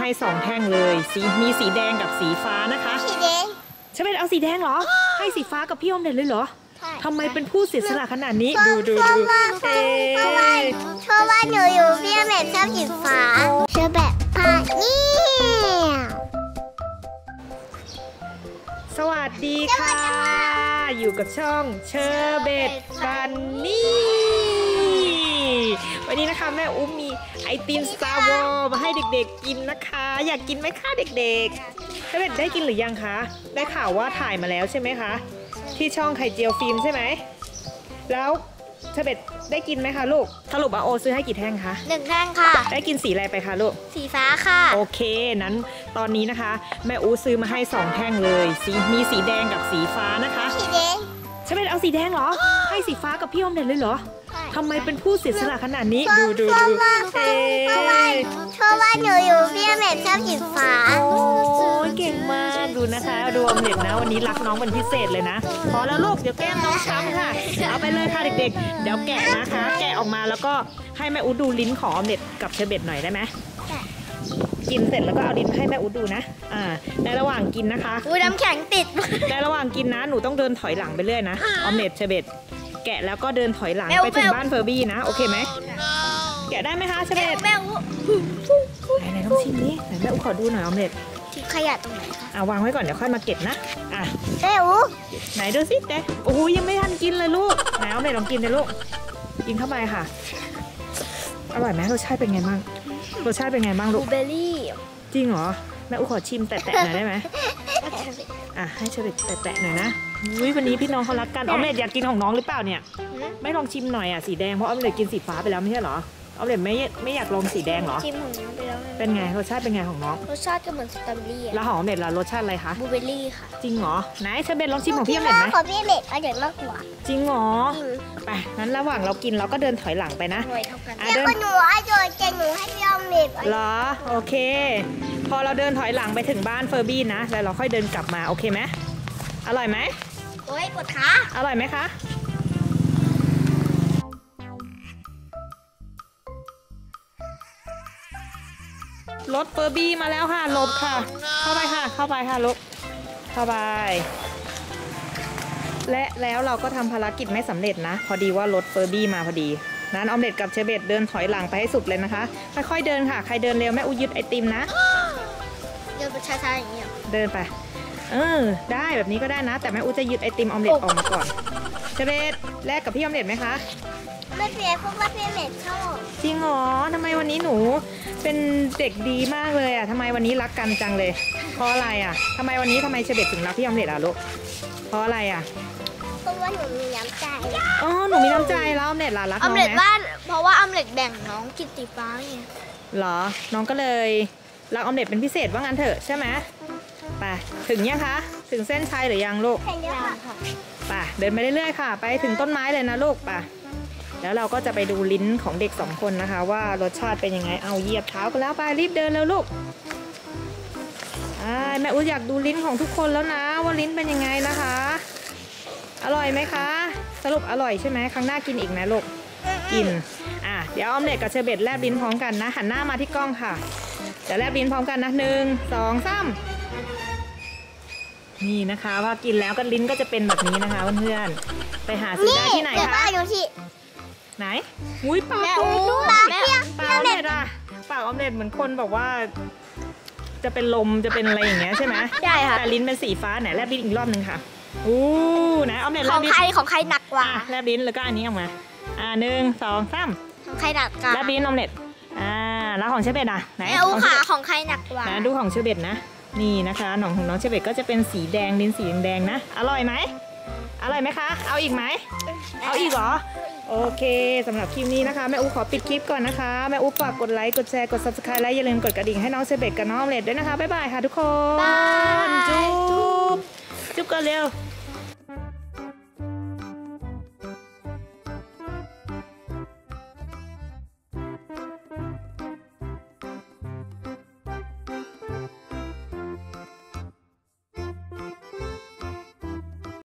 ให้สองแท่งเลยสีมีสีแดงกับสีฟ้านะคะสีแดงใช่ไหมเอาสีแดงเหรอ ให้สีฟ้ากับพี่ออมเด็ดเลยเหรอใช่ทำไมเป็นผู้เสียสละขนาดนี้เพดูราะดูเพราะดูว่าเอ๊เพราะว่าะเพราะว่าหนูอยู่พี่แม่ชอบสีฟ้าเชอแบบผ้าเนี่ยสวัสดีค่ะ อยู่กับช่องเชอร์เบตฟันนี่ วันนี้นะคะแม่อุ๋ยมีไอติม Star Wars มาให้เด็กๆกินนะคะ อยากกินไหมคะเด็กๆเชอร์เบตได้กินหรือยังคะ ได้ข่าวว่าถ่ายมาแล้วใช่ไหมคะ ที่ช่องไข่เจียวฟิล์มใช่ไหม แล้วเชอร์เบตได้กินไหมคะลูก สรุปว่าโอซื้อให้กี่แท่งคะหนึ่งแท่งค่ะ ได้กินสีอะไรไปคะลูก สีฟ้าค่ะ โอเค นั้นตอนนี้นะคะ แม่อูซื้อมาให้2แท่งเลย สีมีสีแดงกับสีฟ้านะคะ สีแดงใช่ไหมเอาสีแดงเหรอ ให้สีฟ้ากับพี่อมเด็ดเลยเหรอใช่ ทำไมเป็นผู้เสียสละขนาดนี้เพราะดูดูเพราะดูว่าเอ๊เพราะว่าะเพราะว่าหนูอยู่พี่แม่ชอบสีฟ้าโอ้ยเก่งมากดูนะคะดูอมเด็ดนะ วันนี้รักน้องเป็นพิเศษเลยนะ พอแล้วลูกเดี๋ยวแก้มน้องช้ำค่ะเอาไปเลยค่ะเด็กๆ เดี๋ยวแกะนะคะ แกะออกมาแล้วก็ให้แม่อูดูลิ้นของอมเด็ดกับเชอร์เบตหน่อยได้ไหมได้กินเสร็จแล้วก็เอาลิ้นให้แม่อูดูนะ อ่า ในระหว่างกินนะคะอุ้ยน้ำแข็งติด ในระหว่างกินนะ หนูต้องเดินถอยหลังไปเรื่อยนะ ออมเล็ตเชอร์เบต แกะแล้วก็เดินถอยหลังแมวไปถึงแมวบ้านเฟอร์บี้นะ โอเคไหม แกะได้ไหมคะเชอร์เบตแม่อู้ไหนไหนต้องชิมนี้ไหนแม่อุขอดูหน่อยออมเล็ตทิ้งขยะตรงไหนคะอะวางไว้ก่อนเดี๋ยวค่อยมาเก็บนะ อะแม่อู้ไหนดูสิเด็โอ้โหยังไม่ทันกินเลยลูก ไหนออมเล็ตลองกินเลยลูก กินเข้าไปค่ะ อร่อยไหมรสชาติเป็นไงบ้าง รสชาติเป็นไงบ้างบลูลูกเบอร์รี่ จริงเหรอ แม่อุขอชิมแตะๆหน่อยได้ไหม อะให้เชอร์เบตแตะๆหน่อยนะอุ้ยวันนี้พี่น้องเขารักกันออมเล็ตอยากกินของน้องหรือเปล่าเนี่ย ไม่ลองชิมหน่อยอะสีแดงเพราะออมเล็ตกินสีฟ้าไปแล้วไม่ใช่เหรอออมเล็ตไม่ไม่อยากลองสีแดงเหรอชิมของน้องไปแล้วนะเป็นไงรสชาติเป็นไงของน้องรสชาติก็เหมือนสตรอเบอรี่อะแล้วของออมเล็ตล่ะรสชาติอะไรคะบลูเบอร์รี่ค่ะจริงเหรอไหนเชอร์เบตลองชิมของพี่ออมเล็ตไหมของพี่เม็ดอร่อยมากกว่าจริงเหรอไปงั้นระหว่างเรากินเราก็เดินถอยหลังไปนะอร่อยเท่ากันอะแต่เดินก็หนูอร่อยแต่หนูให้พี่อเม็ดเหรอโอเค พอเราเดินถอยหลังไปถึงบ้านเฟอร์บี้นะ แล้วเราค่อยเดินกลับมาโอเคไหมอร่อยไหมโอ้ยปวดขาอร่อยไหมคะรถเฟอร์บี้มาแล้วค่ะหลบค่ะ เข้าไปค่ะ เข้าไปค่ะลูกเข้าไป และแล้วเราก็ทำภารกิจไม่สำเร็จนะ พอดีว่ารถเฟอร์บี้มาพอดี นั้นออมเล็ตกับเชอร์เบตเดินถอยหลังไปให้สุดเลยนะคะ ค่อยๆเดินค่ะ ใครเดินเร็วแม่อุยยึดไอติมนะ เดินไปช้าๆอย่างเงี้ยเดินไป เออ ได้แบบนี้ก็ได้นะ แต่แม่อูจะยึดไอติมออมเล็ตออกมาก่อนเชอร์เบตแลกกับพี่ออมเล็ตไหมคะ ไม่เปลี่ยนเพราะว่าพี่เม็ดชอบจริงเหรอทำไมวันนี้หนูเป็นเด็กดีมากเลยอะทำไมวันนี้รักกันจังเลยเพราะอะไรอะทำไมวันนี้ทำไมเชอร์เบตถึงรักพี่ออมเล็ตอะลูกเพราะอะไรอะเพราะว่าหนูมีน้ำใจอ๋อหนูมีน้ำใจแล้วออมเล็ตล่ะรักอน้อองมเล็ตไหมบ้านเพราะว่าออมเล็ตแบ่งน้องกินสีฟ้าไงเหรอ น้องก็เลย รักออมเล็ตเป็นพิเศษว่างั้นเถอะใช่ไหมไปถึงยังคะ ถึงเส้นชัยหรือยังลูกแข่งเยอะค่ะไป่ะเดินไปเรื่อยๆค่ะ ไปถึงต้นไม้เลยนะลูกไป่ะแล้วเราก็จะไปดูลิ้นของเด็กสองคนนะคะ ว่ารสชาติเป็นยังไงเอาเหยียบเท้ากันแล้วไปรีบเดินแล้วลูกอ่าแม่อุ้ยอยากดูลิ้นของทุกคนแล้วนะ ว่าลิ้นเป็นยังไงนะคะ อร่อยไหมคะ สรุปอร่อยใช่ไหมครั้งหน้ากินอีกนะลูกกินอะเดี๋ยวออมเล็ตกับเชอร์เบตแลบลิ้นพร้อมกันนะหันหน้ามาที่กล้องค่ะเดี๋ยวแลบลิ้นพร้อมกันนะหนึ่งสองสามนี่นะคะพอกินแล้วก็ลิ้นก็จะเป็นแบบนี้นะคะเพื่อนๆไปหาซื้อได้ที่ไหนเดี๋ยวคะป้าดูที่ ไหนอุ้ยปากแม่โตอู้ด้วยปากแม่เปรี้ยวปากออมเล็ตอะปากออมเล็ตเหมือนคนแบบว่า จะเป็นลมจะเป็นอะไรอย่างเงี้ยใช่ไหมใช่ค่ะแต่ลิ้นเป็นสีฟ้าไหนแลบลิ้นอีกรอบหนึ่งค่ะอู้ไหนออมเล็ตขแลอบงลิ้นใครของใครหนักกว่าอะแลบลิ้นแล้วก็อันนี้ออกมา อ่าหนึ่งสองสามของใครหนักกว่าแลบลิ้นออมเล็ตอ่า แล้วของเชเบตอะไหนแม่อู้ของเชขาเบตของใครหนักกว่านะดูของเชเบตนะ นี่นะคะหนองของน้องเชเบตก็จะเป็นสีแดงลิ้นสีแดงๆนะ อร่อยไหมอร่อยไหมคะ เอาอีกไหม เอาอีกเหรอ โอเคสำหรับคลิปนี้นะคะ แม่อูขอปิดคลิปก่อนนะคะ แม่อูฝากกดไลค์ กดแชร์ กด subscribe และอย่าลืมกดกระดิ่งให้น้องเซเบตกับน้องออมเล็ตด้วยนะคะ บ๊ายบายค่ะทุกคนบายจุ๊บ จุ๊บกันเร็ว